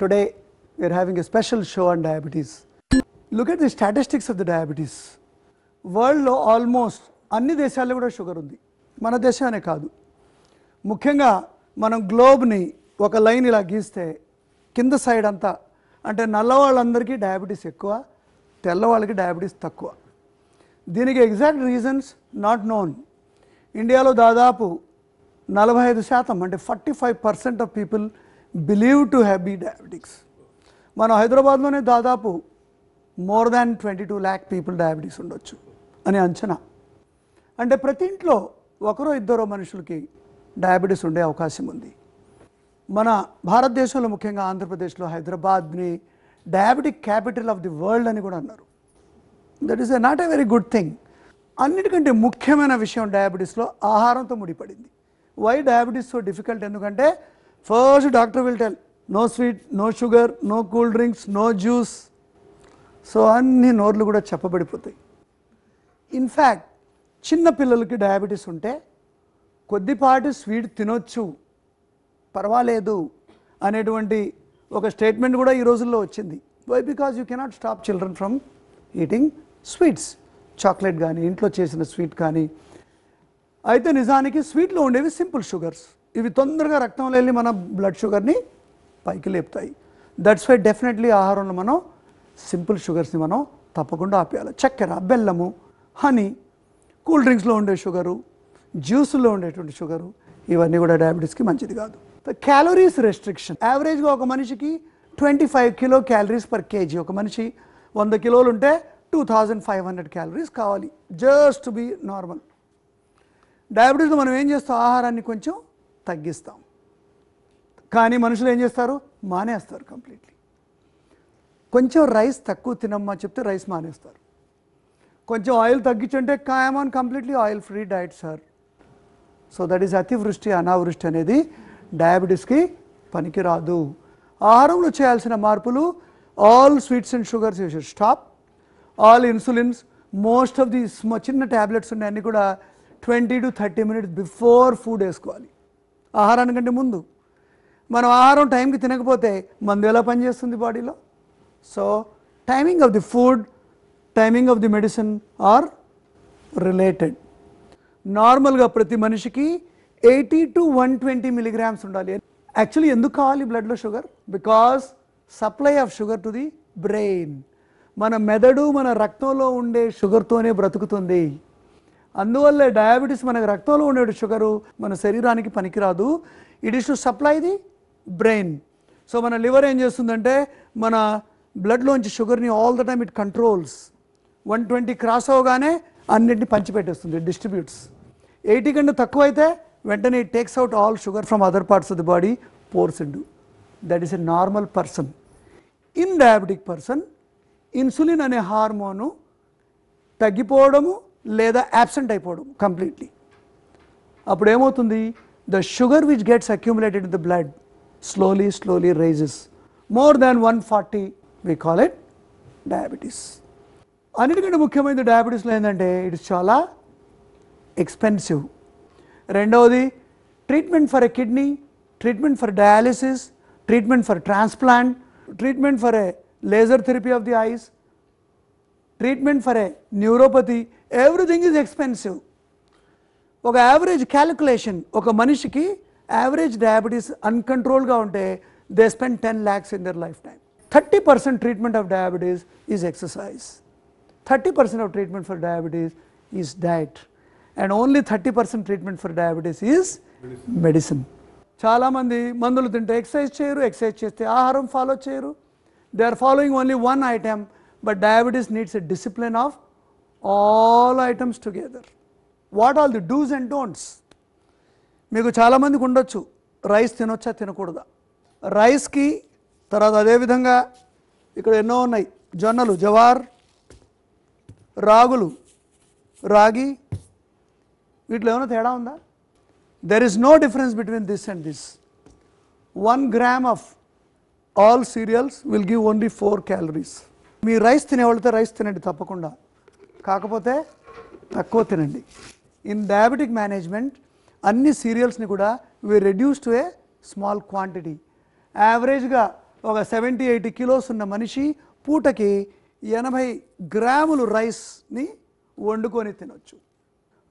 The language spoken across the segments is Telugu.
Today, we are having a special show on diabetes. Look at the statistics of the diabetes. వరల్డ్లో ఆల్మోస్ట్ అన్ని దేశాల్లో కూడా షుగర్ ఉంది మన దేశమే కాదు ముఖ్యంగా మనం గ్లోబ్ని ఒక లైన్ ఇలా గీస్తే కింద సైడ్ అంతా అంటే నల్లవాళ్ళందరికీ డయాబెటీస్ ఎక్కువ తెల్లవాళ్ళకి డయాబెటీస్ తక్కువ దీనికి ఎగ్జాక్ట్ రీజన్స్ నాట్ నోన్ ఇండియాలో దాదాపు నలభై ఐదు శాతం అంటే forty five percent of people believe to have be diabetics మనం హైదరాబాద్లోనే దాదాపు more than twenty two lakh people diabetes ఉండొచ్చు అని అంచనా. అంటే ప్రతి ఇంట్లో ఒకరో ఇద్దరో మనుషులకి డయాబెటీస్ ఉండే అవకాశం ఉంది. మన భారతదేశంలో ముఖ్యంగా ఆంధ్రప్రదేశ్లో హైదరాబాద్ని diabetic capital of the world అని కూడా అన్నారు. That is a not a very good thing అన్నిటికంటే ముఖ్యమైన విషయం డయాబెటీస్లో ఆహారంతో ముడిపడింది. వై డయాబెటీస్ సో డిఫికల్ట్ ఎందుకంటే first doctor will tell no sweet no sugar no cool drinks no juice so అన్ని నోర్లు కూడా చెప్పబడిపోతాయి. ఇన్ఫ్యాక్ట్ చిన్న పిల్లలకి డయాబెటీస్ ఉంటే కొద్దిపాటి స్వీట్ తినొచ్చు పర్వాలేదు అనేటువంటి ఒక స్టేట్మెంట్ కూడా ఈ రోజుల్లో వచ్చింది. Why because you cannot stop children from eating sweets chocolate కానీ ఇంట్లో చేసిన స్వీట్ కానీ అయితే నిజానికి స్వీట్లో ఉండేవి సింపుల్ షుగర్స్ ఇవి తొందరగా రక్తంలో వెళ్ళి మన బ్లడ్ షుగర్ని పైకి లేపుతాయి. దట్స్ వై డెఫినెట్లీ ఆహారంలో మనం సింపుల్ షుగర్స్ని మనం తప్పకుండా ఆపేయాలి. చక్కెర బెల్లము హనీ కూల్ డ్రింక్స్లో ఉండే షుగరు జ్యూస్లో ఉండేటువంటి షుగరు ఇవన్నీ కూడా డయాబెటీస్కి మంచిది కాదు. క్యాలరీస్ రెస్ట్రిక్షన్ యావరేజ్గా ఒక మనిషికి twenty five kilo calories per KG ఒక మనిషి వంద కిలోలు ఉంటే two thousand five hundred calories కావాలి. జస్ట్ బి నార్మల్ డయాబెటీస్లో మనం ఏం చేస్తాం? ఆహారాన్ని కొంచెం తగ్గిస్తాం. కానీ మనుషులు ఏం చేస్తారు? మానేస్తారు కంప్లీట్లీ కొంచెం రైస్ తక్కువ తినమ్మా చెప్తే రైస్ మానేస్తారు. కొంచెం ఆయిల్ తగ్గించుంటే కాయమాన్ completely oil free diet sir so that is అతివృష్టి అనావృష్టి అనేది డయాబెటీస్కి పనికిరాదు. ఆహారంలో చేయాల్సిన మార్పులు all sweets and sugars you should stop all insulins most of the చిన్న ట్యాబ్లెట్స్ ఉన్నాయన్నీ కూడా twenty to thirty minutes before food వేసుకోవాలి. ఆహారానికంటే ముందు. మనం ఆహారం టైంకి తినకపోతే మందు ఎలా పనిచేస్తుంది బాడీలో? So timing of the food timing of the medicine are related నార్మల్గా ప్రతి మనిషికి eighty to one twenty milligrams ఉండాలి. యాక్చువల్లీ ఎందుకు కావాలి బ్లడ్లో sugar because supply of sugar to the brain మన మెదడు మన రక్తంలో ఉండే షుగర్తోనే బ్రతుకుతుంది. అందువల్ల డయాబెటీస్ మనకు రక్తంలో ఉండే షుగరు మన శరీరానికి పనికిరాదు. It is to supply the brain so మన లివర్ ఏం చేస్తుందంటే మన బ్లడ్లోంచి షుగర్ని all the time it controls one twenty cross అవగానే అన్నింటిని పంచిపెట్టేస్తుంది డిస్ట్రిబ్యూట్స్ ఎయిటీ కంటే తక్కువ అయితే వెంటనే it takes out all sugar from other parts of the body pours into that is a normal person in diabetic person insulin అనే హార్మోను తగ్గిపోవడము లేదా యాబ్సెంట్ అయిపోవడం కంప్లీట్లీ అప్పుడు ఏమవుతుంది the sugar which gets accumulated in the blood slowly slowly rises more than one forty we call it diabetes అన్నిటికంటే ముఖ్యమైనది డయాబెటీస్లో ఏంటంటే ఇట్స్ చాలా ఎక్స్పెన్సివ్ రెండవది treatment for a kidney treatment for dialysis treatment for transplant treatment for a laser therapy of the eyes treatment for a neuropathy everything is expensive ఒక యావరేజ్ క్యాలిక్యులేషన్ ఒక మనిషికి యావరేజ్ డయాబెటీస్ అన్కంట్రోల్గా ఉంటే they spend ten lakhs in their lifetime thirty percent treatment of diabetes is exercise thirty percent of treatment for diabetes is diet and only thirty percent treatment for diabetes is medicine చాలామంది మందులు తింటే ఎక్సర్సైజ్ చేయరు ఎక్సర్సైజ్ చేస్తే ఆహారం ఫాలో చేయరు. They are following only one item but diabetes needs a discipline of all items together what all the do's and don'ts మీకు చాలామందికి ఉండొచ్చు. రైస్ తినొచ్చా తినకూడదా? రైస్కి తర్వాత అదేవిధంగా ఇక్కడ ఎన్నో ఉన్నాయి. జొన్నలు జవార్ రాగులు రాగి వీటిలో ఏమైనా తేడా ఉందా? There is no difference between this and this one gram of all cereals will give only four calories me rice తినేవాళ్ళతో రైస్ తినండి తప్పకుండా. కాకపోతే తక్కువ తినండి. ఇన్ డయాబెటిక్ మేనేజ్మెంట్ అన్ని సీరియల్స్ని కూడా we reduce to a small quantity యావరేజ్గా ఒక సెవెంటీ ఎయిటీ కిలోస్ ఉన్న మనిషి పూటకి ఎనభై గ్రాములు రైస్ని వండుకొని తినొచ్చు.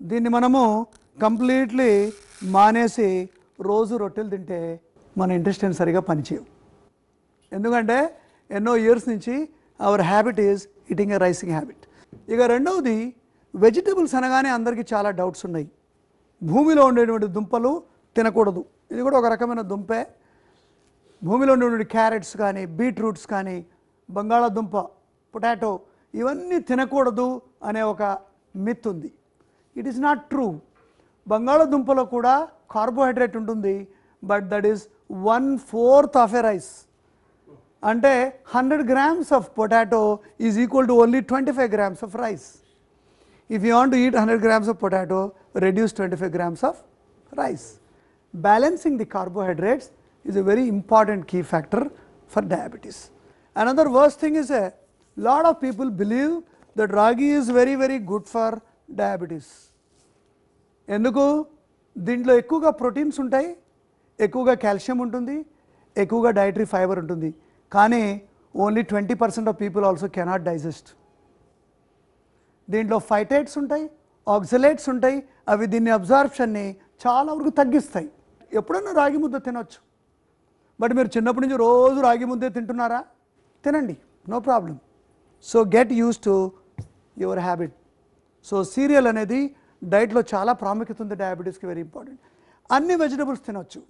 దీన్ని మనము కంప్లీట్లీ మానేసి రోజు రొట్టెలు తింటే మన ఇంటెస్టైన్ సరిగా పనిచేయవు. ఎందుకంటే ఎన్నో ఇయర్స్ నుంచి our habit is eating a raising habit ఇక రెండవది వెజిటబుల్స్ అనగానే అందరికీ చాలా డౌట్స్ ఉన్నాయి. భూమిలో ఉండేటువంటి దుంపలు తినకూడదు. ఇది కూడా ఒక రకమైన దుంపే. భూమిలో ఉండేటువంటి క్యారెట్స్ కానీ బీట్రూట్స్ కానీ బంగాళాదుంప పొటాటో ఇవన్నీ తినకూడదు అనే ఒక మిత్ ఉంది. ఇట్ ఈస్ నాట్ ట్రూ బంగాళాదుంపలో కూడా కార్బోహైడ్రేట్ ఉంటుంది but that is one fourth of a rice అంటే hundred grams of potato is equal to only twenty five grams of rice. If you want to eat hundred grams of potato reduce twenty five grams of rice balancing the carbohydrates is a very important key factor for diabetes another worst thing is a lot of people believe that ragi is very very good for diabetes ఎందుకు? దీంట్లో ఎక్కువగా ప్రోటీన్స్ ఉంటాయి ఎక్కువగా కాల్షియం ఉంటుంది ఎక్కువగా డైటరీ ఫైబర్ ఉంటుంది. కానీ only twenty percent of people also cannot digest దీంట్లో ఫైటైట్స్ ఉంటాయి ఆక్సిలేట్స్ ఉంటాయి అవి దీన్ని అబ్జార్ప్షన్ని చాలా వరకు తగ్గిస్తాయి. ఎప్పుడైనా రాగి ముద్ద తినొచ్చు. బట్ మీరు చిన్నప్పటి నుంచి రోజు రాగి ముద్దే తింటున్నారా? తినండి no problem so get used to your habit so cereal అనేది డైట్లో చాలా ప్రాముఖ్యత ఉంది డయాబెటీస్కి వెరీ ఇంపార్టెంట్ అన్ని వెజిటబుల్స్ తినొచ్చు.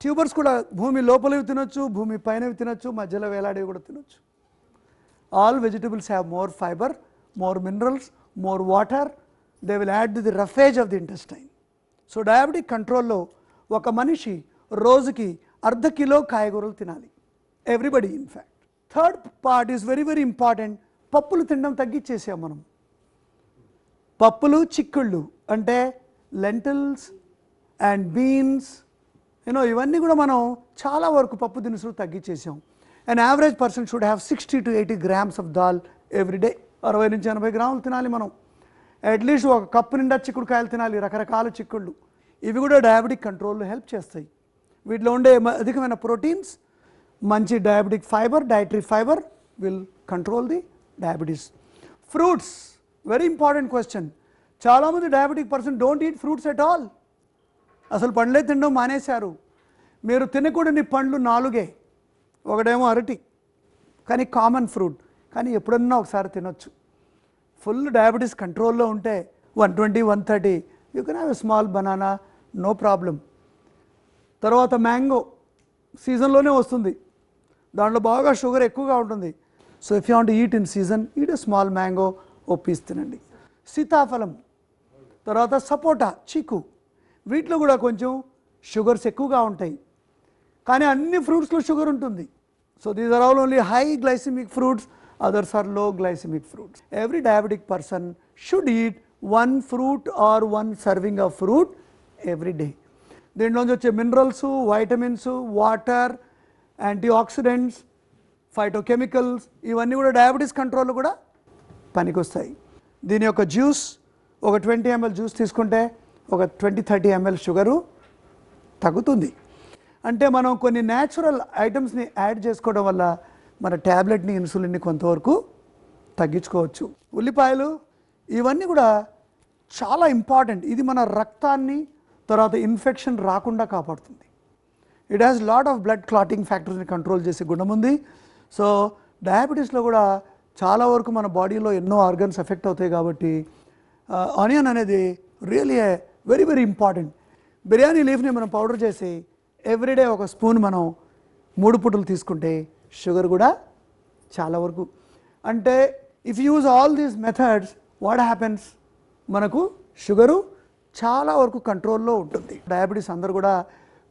ట్యూబర్స్ కూడా భూమి లోపలవి తినొచ్చు భూమి పైనవి తినొచ్చు మధ్యలో వేలాడేవి కూడా తినొచ్చు. All vegetables have more fibre more minerals more water they will add the roughage of the intestine so diabetic కంట్రోల్లో ఒక మనిషి రోజుకి అర్ధ కిలో కాయగూరలు తినాలి. Everybody in fact third part is very very important పప్పులు తినడం తగ్గించేసాం మనం. పప్పులు చిక్కుళ్ళు అంటే లెంటిల్స్ అండ్ బీన్స్ యూనో ఇవన్నీ కూడా మనం చాలా వరకు పప్పు దినుసులు తగ్గించేసాం and average person should have sixty to eighty grams of dal every day అరవై నుంచి ఎనభై గ్రాములు తినాలి మనం. అట్లీస్ట్ ఒక కప్పు నిండా చిక్కుడుకాయలు తినాలి రకరకాల చిక్కుళ్ళు. ఇవి కూడా డయాబెటిక్ కంట్రోల్లో హెల్ప్ చేస్తాయి. వీటిలో ఉండే అధికమైన ప్రోటీన్స్ మంచి diabetic fibre dietary fibre will control the diabetes fruits very important question చాలామంది diabetic person don't eat fruits at all అసలు పండ్లే తినడం మానేశారు. మీరు తినకూడని పండ్లు నాలుగే. ఒకటేమో అరటి కానీ కామన్ ఫ్రూట్ కానీ ఎప్పుడన్నా ఒకసారి తినొచ్చు. ఫుల్ డయాబెటీస్ కంట్రోల్లో ఉంటే one twenty one thirty you can have a small banana no problem తర్వాత మ్యాంగో సీజన్లోనే వస్తుంది. దాంట్లో బాగా షుగర్ ఎక్కువగా ఉంటుంది. So if you want eat in season eat a small mango oh piece తినండి. సీతాఫలం తర్వాత సపోటా చీకు. వీటిలో కూడా కొంచెం షుగర్స్ ఎక్కువగా ఉంటాయి. కానీ అన్ని ఫ్రూట్స్లో షుగర్ ఉంటుంది. So these are all only high glycemic fruits others are low glycemic fruits. Every diabetic person should eat one fruit or one serving of fruit every day దీంట్లోంచి వచ్చే minerals vitamins water antioxidants phytochemicals ఇవన్నీ కూడా డయాబెటీస్ కంట్రోల్ కూడా పనికొస్తాయి. దీని యొక్క జ్యూస్ ఒక ట్వంటీ ఎంఎల్ జ్యూస్ తీసుకుంటే ఒక ట్వంటీ థర్టీ ఎంఎల్ షుగరు తగ్గుతుంది. అంటే మనం కొన్ని న్యాచురల్ ఐటమ్స్ని యాడ్ చేసుకోవడం వల్ల మన ట్యాబ్లెట్ని ఇన్సులిన్ని కొంతవరకు తగ్గించుకోవచ్చు. ఉల్లిపాయలు ఇవన్నీ కూడా చాలా ఇంపార్టెంట్ ఇది మన రక్తాన్ని తర్వాత ఇన్ఫెక్షన్ రాకుండా కాపాడుతుంది. It has lot of blood clotting ఫ్యాక్టర్స్ని control చేసే గుణం ఉంది. సో డయాబెటీస్లో కూడా చాలా వరకు మన బాడీలో ఎన్నో ఆర్గన్స్ ఎఫెక్ట్ అవుతాయి కాబట్టి uh, ఆనియన్ అనేది really very very important. Biryani లీఫ్ని మనం పౌడర్ చేసి ఎవ్రీడే ఒక స్పూన్ మనం మూడు పుట్టులు తీసుకుంటే షుగర్ కూడా చాలా వరకు. అంటే if use all these methods what happens మనకు షుగరు చాలా వరకు కంట్రోల్లో ఉంటుంది. డయాబెటీస్ అందరూ కూడా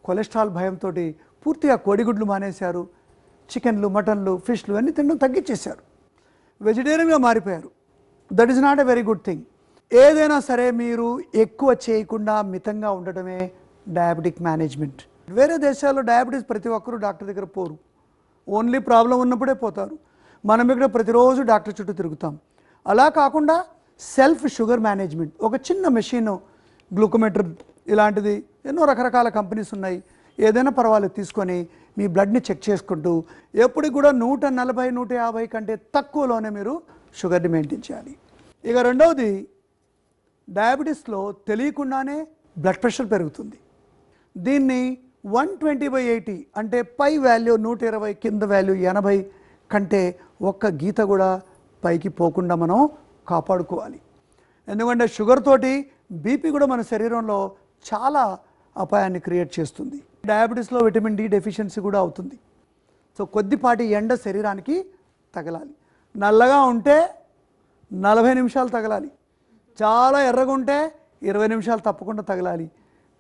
కొలెస్ట్రాల్ భయంతో పూర్తిగా కోడిగుడ్లు మానేశారు. చికెన్లు మటన్లు ఫిష్లు అన్నీ తినడం తగ్గించేశారు. వెజిటేరియన్గా మారిపోయారు. That is not a very good thing ఏదైనా సరే మీరు ఎక్కువ చేయకుండా మితంగా ఉండటమే డయాబెటిక్ మేనేజ్మెంట్. వేరే దేశాల్లో డయాబెటీస్ ప్రతి ఒక్కరూ డాక్టర్ దగ్గర పోరు. ఓన్లీ ప్రాబ్లం ఉన్నప్పుడే పోతారు. మనం ఇక్కడ ప్రతిరోజు డాక్టర్ చుట్టూ తిరుగుతాం. అలా కాకుండా సెల్ఫ్ షుగర్ మేనేజ్మెంట్. ఒక చిన్న మెషిన్ గ్లూకోమీటర్ ఇలాంటిది ఎన్నో రకరకాల కంపెనీస్ ఉన్నాయి. ఏదైనా పర్వాలేదు తీసుకొని మీ బ్లడ్ని చెక్ చేసుకుంటూ ఎప్పటికి కూడా నూట నలభై నూట యాభై కంటే తక్కువలోనే మీరు షుగర్ని మెయింటైన్ చేయాలి. ఇక రెండవది డయాబెటీస్లో తెలియకుండానే బ్లడ్ ప్రెషర్ పెరుగుతుంది. దీన్ని వన్ ట్వంటీ బై ఎయిటీ అంటే పై వాల్యూ నూట ఇరవై కింద వాల్యూ ఎనభై కంటే ఒక్క గీత కూడా పైకి పోకుండా మనం కాపాడుకోవాలి. ఎందుకంటే షుగర్ తోటి బీపీ కూడా మన శరీరంలో చాలా అపాయాన్ని క్రియేట్ చేస్తుంది. డయాబెటీస్లో విటమిన్ డి డెఫిషియన్సీ కూడా అవుతుంది. సో కొద్దిపాటి ఎండ శరీరానికి తగలాలి. నల్లగా ఉంటే నలభై నిమిషాలు తగలాలి. చాలా ఎర్రగా ఉంటే ఇరవై నిమిషాలు తప్పకుండా తగలాలి.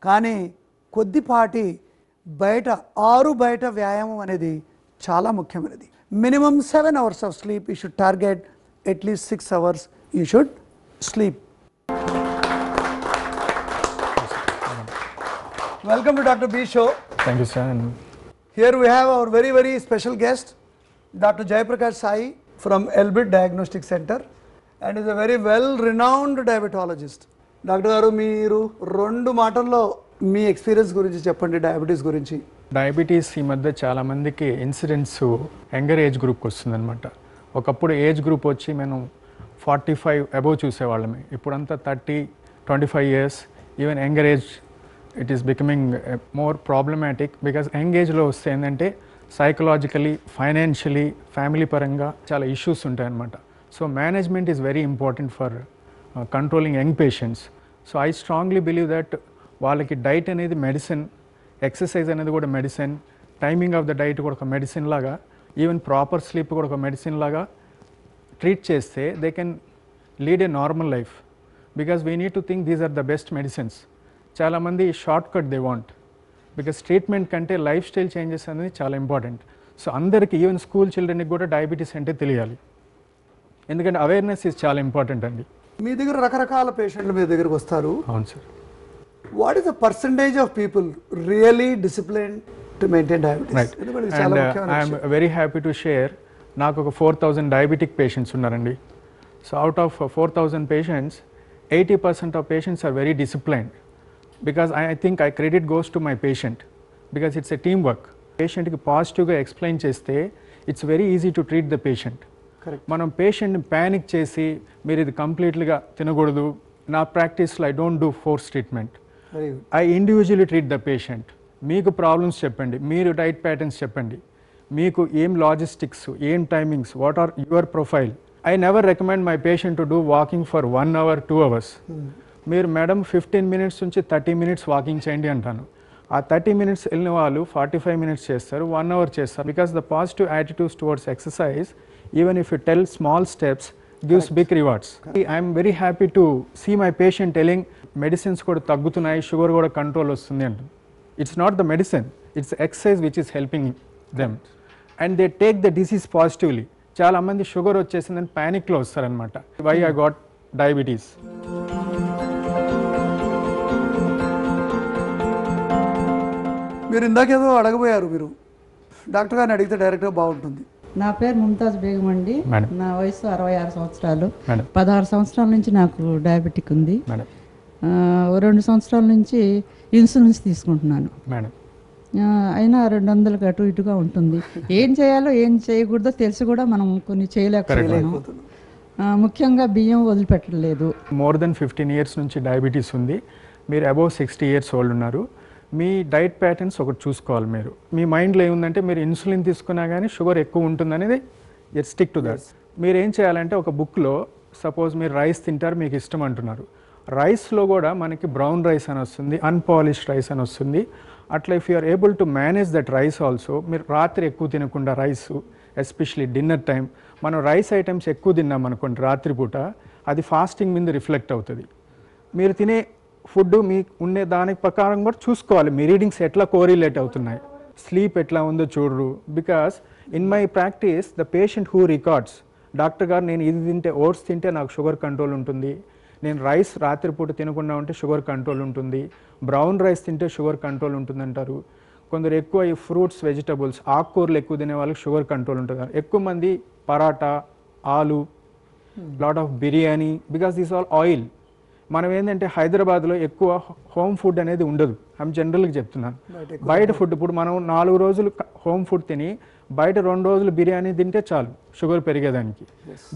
కానీ కొద్దిపాటి బయట ఆరు బయట వ్యాయామం అనేది చాలా ముఖ్యమైనది. Minimum seven hours of sleep you should target. At least six hours you should sleep. Welcome to doctor B show Thank you, sir. And Here we have our very, very special guest, Dr. Jayaprakash Sai from Elbit Diagnostic and is a very well renowned diabetologist doctor గారు మీరు రెండు మాటల్లో మీ ఎక్స్పీరియన్స్ గురించి చెప్పండి డయాబెటీస్ గురించి. డయాబెటీస్ ఈ మధ్య చాలా మందికి ఇన్సిడెంట్స్ యంగర్ ఏజ్ గ్రూప్కి వస్తుందన్నమాట. ఒకప్పుడు ఏజ్ గ్రూప్ వచ్చి మేము ఫార్టీ ఫైవ్ అబోవ్ చూసేవాళ్ళమే ఇప్పుడంతా thirty twenty five years even younger age it is becoming more problematic because young ఏజ్లో వస్తే ఏంటంటే సైకలాజికలీ ఫైనాన్షియలీ ఫ్యామిలీ పరంగా చాలా ఇష్యూస్ ఉంటాయన్నమాట. So management is very important for controlling young patients. So I strongly believe that వాళ్ళకి డైట్ అనేది మెడిసిన్ ఎక్సర్సైజ్ అనేది కూడా medicine timing of the diet కూడా ఒక మెడిసిన్ లాగా ఈవెన్ ప్రాపర్ స్లీప్ కూడా ఒక మెడిసిన్ లాగా ట్రీట్ చేస్తే they can lead a normal life because we need to think these are the best medicines చాలామంది shortcut they want because treatment కంటే లైఫ్ స్టైల్ చేంజెస్ అనేది చాలా ఇంపార్టెంట్ సో అందరికీ ఈవెన్ స్కూల్ చిల్డ్రన్కి కూడా డయాబెటీస్ అంటే తెలియాలి. ఎందుకంటే అవేర్నెస్ ఇస్ చాలా ఇంపార్టెంట్ అండి. మీ దగ్గర రకరకాల పేషెంట్లు మీ దగ్గరకు వస్తారు. అవును sir. What is the percentage of people really discipline to maintain diabetes and I'm. Very happy to share నాకు ఒక ఫోర్ థౌజండ్ డయాబెటిక్ పేషెంట్స్ ఉన్నారండి. So out of four thousand patients eighty percent of patients are very disciplined because I think I credit goes to my patient because it's a team work పేషెంట్కి పాజిటివ్గా ఎక్స్ప్లెయిన్ చేస్తే it's very easy to treat the patient. మనం పేషెంట్ని ప్యానిక్ చేసి మీరు ఇది కంప్లీట్గా తినకూడదు. నా ప్రాక్టీస్లో I don't do force treatment I individually treat the patient మీకు ప్రాబ్లమ్స్ చెప్పండి. మీరు డైట్ ప్యాటర్న్స్ చెప్పండి. మీకు ఏం లాజిస్టిక్స్ ఏం timings what are your profile I never recommend my patient to do walking for one hour two hours మీరు మేడం ఫిఫ్టీన్ మినిట్స్ నుంచి థర్టీ మినిట్స్ వాకింగ్ చేయండి అంటాను. ఆ థర్టీ మినిట్స్ వెళ్ళిన వాళ్ళు ఫార్టీ ఫైవ్ మినిట్స్ చేస్తారు వన్ అవర్ చేస్తారు. Because the positive attitudes towards exercise even if you tell small steps gives big rewards I'm very happy to see my patient telling medicines కూడా తగ్గుతున్నాయి షుగర్ కూడా కంట్రోల్ వస్తుంది అంట it's not the medicine it's exercise which is helping them and they take the disease positively చాలా మంది షుగర్ వచ్చేసిందని ప్యానిక్లో వస్తారనమాట వై ఐ గాట్ డయాబెటీస్ మీరు ఇందాకేదో అడగబోయారు మీరు. డాక్టర్ గారిని అడిగితే డైరెక్ట్గా బాగుంటుంది. నా పేరు ముంతాజ్ బేగం అండి. నా వయసు అరవై ఆరు సంవత్సరాలు. పదహారు సంవత్సరాల నుంచి నాకు డయాబెటిక్ ఉంది. రెండు సంవత్సరాల నుంచి ఇన్సులిన్స్ తీసుకుంటున్నాను. అయినా రెండు వందలకు అటు ఇటుగా ఉంటుంది. ఏం చేయాలో ఏం చేయకూడదో తెలిసి కూడా మనం కొన్ని చేయలేకపోతున్నాం. ఆ, ముఖ్యంగా బియ్యం వదిలిపెట్టలేదు. మోర్ దెన్ ఫిఫ్టీన్ ఇయర్స్ నుంచి డయాబెటీస్ ఉంది. మీరు అబౌవ్ సిక్స్టీ ఇయర్స్ ఓల్డ్ ఉన్నారు. మీ డైట్ ప్యాటర్న్స్ ఒకటి చూసుకోవాలి మీరు. మీ మైండ్లో ఏముందంటే మీరు ఇన్సులిన్ తీసుకున్నా కానీ షుగర్ ఎక్కువ ఉంటుందనేది ఇట్ స్టిక్ టు దట్. మీరు ఏం చేయాలంటే ఒక బుక్లో సపోజ్ మీరు రైస్ తింటారు మీకు ఇష్టం అంటున్నారు. రైస్లో కూడా మనకి బ్రౌన్ రైస్ అని వస్తుంది అన్పాలిష్డ్ రైస్ అని వస్తుంది. అట్లా if you're able to manage that rice also మీరు రాత్రి ఎక్కువ తినకుండా రైస్ ఎస్పెషలీ డిన్నర్ టైం మనం రైస్ ఐటమ్స్ ఎక్కువ తిన్నాం అనుకోండి రాత్రిపూట అది ఫాస్టింగ్ మీద రిఫ్లెక్ట్ అవుతుంది. మీరు తినే ఫుడ్ మీకు ఉండే దాని ప్రకారం కూడా చూసుకోవాలి. మీ రీడింగ్స్ ఎట్లా కోరిలేట్ అవుతున్నాయి? స్లీప్ ఎట్లా ఉందో చూడరు. Because in my practice the patient who records doctor గారు నేను ఇది తింటే ఓట్స్ తింటే నాకు షుగర్ కంట్రోల్ ఉంటుంది. నేను రైస్ రాత్రిపూట తినకుండా ఉంటే షుగర్ కంట్రోల్ ఉంటుంది. బ్రౌన్ రైస్ తింటే షుగర్ కంట్రోల్ ఉంటుంది అంటారు కొందరు ఎక్కువ ఈ ఫ్రూట్స్ వెజిటబుల్స్ ఆకుకూరలు ఎక్కువ తినే వాళ్ళకి షుగర్ కంట్రోల్ ఉంటుంది. ఎక్కువ మంది paratha aloo lot of biryani because this all oil మనం ఏంటంటే హైదరాబాద్లో ఎక్కువ హోమ్ ఫుడ్ అనేది ఉండదు. ఐమ్ జనరల్గా చెప్తున్నాను. బయట ఫుడ్ ఇప్పుడు మనం నాలుగు రోజులు హోమ్ ఫుడ్ తిని బయట రెండు రోజులు బిర్యానీ తింటే చాలు షుగర్ పెరిగేదానికి.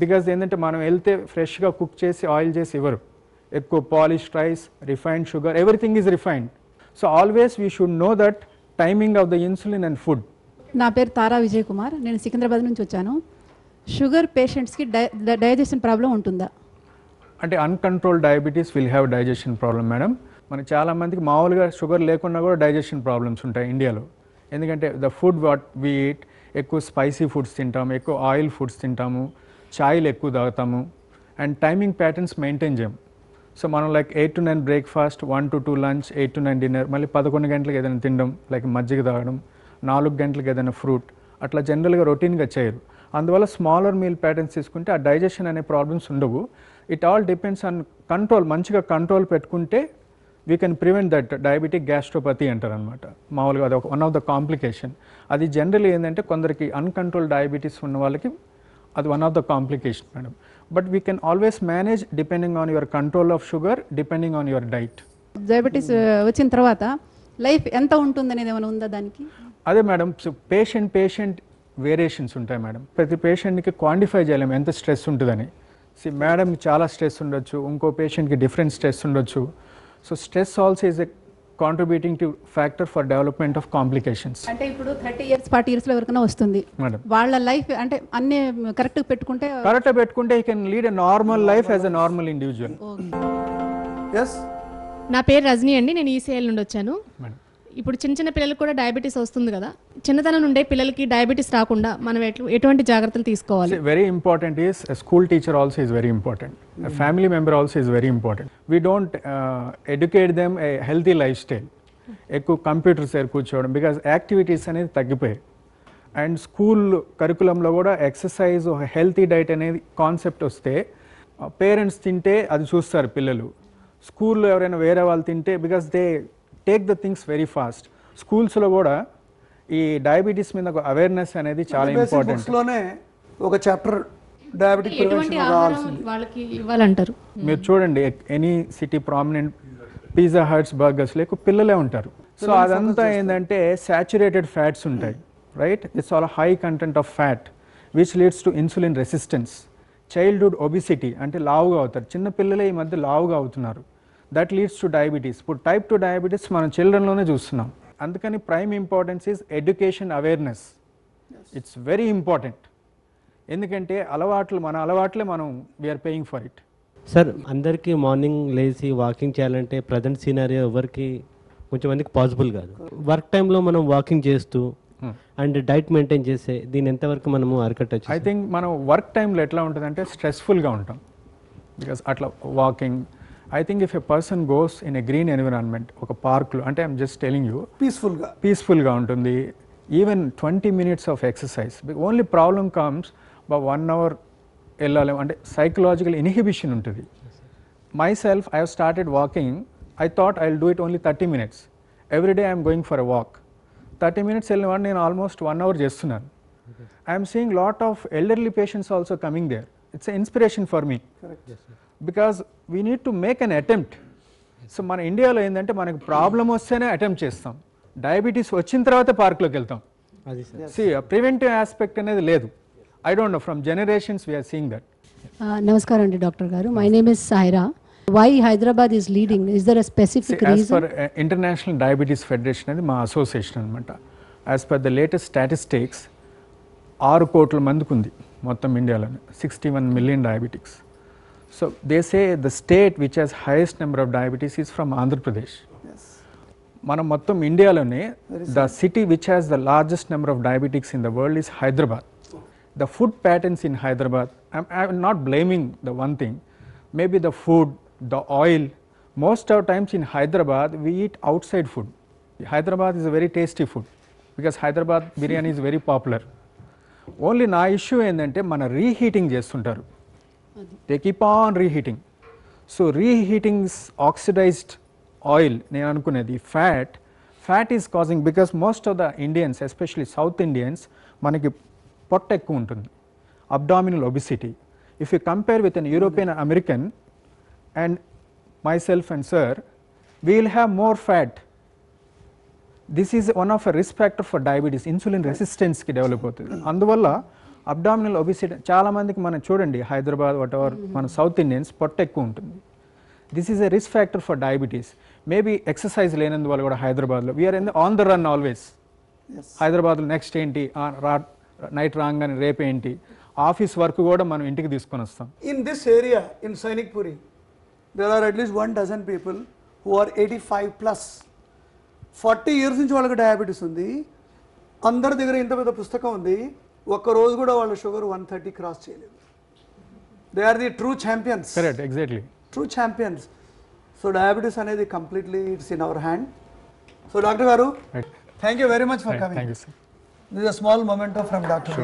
బికాజ్ ఏంటంటే మనం వెళ్తే ఫ్రెష్గా కుక్ చేసి ఆయిల్ చేసి ఇవ్వరు. ఎక్కువ polished rice refined sugar everything is refined so always we should know that timing of the insulin and food నా పేరు తారా విజయ్ కుమార్. నేను సికింద్రాబాద్ నుంచి వచ్చాను. షుగర్ పేషెంట్స్కి డై డైజెషన్ ప్రాబ్లం ఉంటుందా? అంటే uncontrol diabetes will have digestion problem madam మన చాలా మందికి మామూలుగా షుగర్ లేకుండా కూడా డైజెషన్ ప్రాబ్లమ్స్ ఉంటాయి ఇండియాలో. ఎందుకంటే the food what we eat ఎక్కువ స్పైసీ ఫుడ్స్ తింటాము ఎక్కువ ఆయిల్ ఫుడ్స్ తింటాము చాయ్లు ఎక్కువ తాగుతాము అండ్ టైమింగ్ ప్యాటర్న్స్ మెయింటైన్ చేయం. సో మనం like eight to nine breakfast one to two lunch eight to nine dinner మళ్ళీ పదకొండు గంటలకు ఏదైనా తినడం లైక్ మజ్జిగ తాగడం నాలుగు గంటలకు ఏదైనా ఫ్రూట్ అట్లా జనరల్గా రొటీన్గా చేయరు. అందువల్ల స్మాలర్ మీల్ ప్యాటర్న్స్ తీసుకుంటే ఆ డైజెషన్ అనే ప్రాబ్లమ్స్ ఉండవు. It all depends on control మంచిగా కంట్రోల్ పెట్టుకుంటే we can prevent that diabetic gastropathy అంటారు అనమాట మామూలుగా అది ఒక వన్ ఆఫ్ ద కాంప్లికేషన్ అది జనరల్ ఏంటంటే కొందరికి అన్కంట్రోల్ డయాబెటీస్ ఉన్న వాళ్ళకి అది one of the complication madam but we can always manage depending on your control of sugar depending on your diet diabetes వచ్చిన తర్వాత లైఫ్ ఎంత ఉంటుంది అనేది ఏమైనా ఉందా దానికి? అదే మేడం పేషెంట్ పేషెంట్ వేరియేషన్స్ ఉంటాయి మేడం ప్రతి పేషెంట్కి క్వాంటిఫై చేయలేము ఎంత స్ట్రెస్ ఉంటుందని. సి మేడంకి చాలా స్ట్రెస్ ఉండొచ్చు ఇంకో పేషెంట్కి డిఫరెంట్ స్ట్రెస్ ఉండొచ్చు. So stress also is a contributing to factor for development of complications అంటే ఇప్పుడు థర్టీ ఇయర్స్ ఫార్టీ ఇయర్స్లో ఎవరికైనా వస్తుంది. మేడం వాళ్ళ లైఫ్ అంటే అన్ని కరెక్ట్గా పెట్టుకుంటే కరెక్ట్గా పెట్టుకుంటే ఈ can lead a normal life as a normal individual yes నా పేరు రజనీ అండి నేను ఈసీఐల్ నుండి వచ్చాను. మేడం ఇప్పుడు చిన్న చిన్న పిల్లలకు కూడా డయాబెటీస్ వస్తుంది కదా. చిన్నతనం నుండే పిల్లలకి డయాబెటీస్ రాకుండా మనం ఎట్లు ఎటువంటి జాగ్రత్తలు తీసుకోవాలి? Very important is school teacher also is very important family member also member very important we don't educate them a healthy lifestyle ఎక్కువ కంప్యూటర్స్ దగ్గర కూర్చోవడం బికాజ్ యాక్టివిటీస్ అనేది తగ్గిపోయాయి. అండ్ స్కూల్ కరికులంలో కూడా ఎక్సర్సైజ్ హెల్తీ డైట్ అనేది కాన్సెప్ట్ వస్తే పేరెంట్స్ తింటే అది చూస్తారు పిల్లలు. స్కూల్లో ఎవరైనా వేరే వాళ్ళు తింటే because they take the things very fast స్కూల్స్లో కూడా ఈ డయాబెటీస్ మీద ఒక అవేర్నెస్ అనేది చాలా ఇంపార్టెంట్ బుక్స్లోనే ఒక చాప్టర్ డయాబెటిక్ వాళ్ళకి ఇవ్వాలంటారు? మీరు చూడండి any city prominent pizza huts burgers లేక పిల్లలే ఉంటారు. సో అదంతా ఏంటంటే సాచురేటెడ్ ఫ్యాట్స్ ఉంటాయి right it's all high content of fat which leads to insulin resistance childhood obesity అంటే లావుగా అవుతారు. చిన్న పిల్లలే ఈ మధ్య లావుగా అవుతున్నారు. దట్ లీడ్స్ టు డయాబెటీస్ ఇప్పుడు టైప్ టు డయాబెటీస్ మనం చిల్డ్రన్లోనే చూస్తున్నాం. అందుకని prime importance is education awareness it's very important ఎందుకంటే అలవాట్లు మన అలవాట్లే మనం we're paying for it sir అందరికీ మార్నింగ్ లేచి వాకింగ్ చేయాలంటే ప్రజెంట్ సీనరియో ఎవరికి కొంచెం మందికి పాసిబుల్ కాదు. వర్క్ టైంలో మనం వాకింగ్ చేస్తూ అండ్ డైట్ మెయింటైన్ చేస్తే దీని ఎంతవరకు మనము అరికట్టచ్చు ఐ థింక్ మనం వర్క్ టైంలో ఎట్లా ఉంటుందంటే స్ట్రెస్ఫుల్గా ఉంటాం. బికాస్ అట్లా walking I think if a person goes in a green environment ఒక పార్క్లో అంటే ఐఎమ్ జస్ట్ టెలింగ్ యూ పీస్ఫుల్గా పీస్ఫుల్గా ఉంటుంది. Even twenty minutes of exercise only problem comes by one hour వెళ్ళాలి అంటే సైకలాజికల్ ఇన్హిబిషన్ ఉంటుంది. Myself I have started walking I thought I do it only thirty minutes every day I'm going for a walk thirty minutes వెళ్ళిన వాడిని నేను ఆల్మోస్ట్ వన్ అవర్ చేస్తున్నాను. I'm seeing lot of elderly patients also coming there it's inspiration for me because we need to make an attempt so మన ఇండియాలో ఏంటంటే మనకి ప్రాబ్లం వస్తేనే అటెంప్ట్ చేస్తాం. డయాబెటీస్ వచ్చిన తర్వాత పార్క్లోకి వెళ్తాం. అది సి ప్రివెంటివ్ ఆస్పెక్ట్ అనేది లేదు. I don't know from generations we're seeing that నమస్కారం అండి డాక్టర్ గారు. My name is Saira why Hyderabad is leading is there a specific as reason international diabetes federation అనేది మా అసోసియేషన్ అనమాట as per the latest statistics ఆరు కోట్ల మందికి ఉంది మొత్తం ఇండియాలో sixty one million diabetics so they say the state which has highest number of diabetes is from Andhra Pradesh మనం మొత్తం ఇండియాలోనే the city which has the largest number of diabetics in the world is Hyderabad the food patterns in Hyderabad I'm not blaming the one thing maybe the food the oil most of times in Hyderabad we eat outside food Hyderabad is a very tasty food because Hyderabad biryani is very popular only నా ఇష్యూ ఏంటంటే మన రీహీటింగ్ చేస్తుంటారు. They keep on reheating so reheating oxidized oil నేను అనుకునేది fat fat is causing because most of the Indians especially south Indians మనకి పొట్ట ఎక్కువ ఉంటుంది. Abdominal obesity if you compare with an European American and myself and sir, we will have more fat. This is one of risk factor for diabetes insulin రెసిస్టెన్స్కి develop అవుతుంది. అందువల్ల అబ్డామినల్ ఒబిసిటీ చాలా మందికి మనం చూడండి హైదరాబాద్ వాట్ ఎవర్ మన సౌత్ ఇండియన్స్ పొట్ట ఎక్కువ ఉంటుంది. This is a risk factor for diabetes maybe exercise లేనందువల్ల కూడా హైదరాబాద్లో we're in on the run always హైదరాబాద్లో నెక్స్ట్ ఏంటి నైట్ రాగానే రేపు ఏంటి ఆఫీస్ వర్క్ కూడా మనం ఇంటికి తీసుకొని వస్తాం. This area, in Sainik Puri, there are at least one dozen people who are 85 plus. Forty years నుంచి వాళ్ళకి డయాబెటీస్ ఉంది. అందరి దగ్గర ఇంత పెద్ద పుస్తకం ఉంది. ఒక్క రోజు కూడా వాళ్ళ షుగర్ వన్ థర్టీ క్రాస్ చేయలేదు. They are the true champions correct exactly true champions so diabetes అనేది completely it's in our hand so doctor గారు thank you very much for coming this a small memento from doctor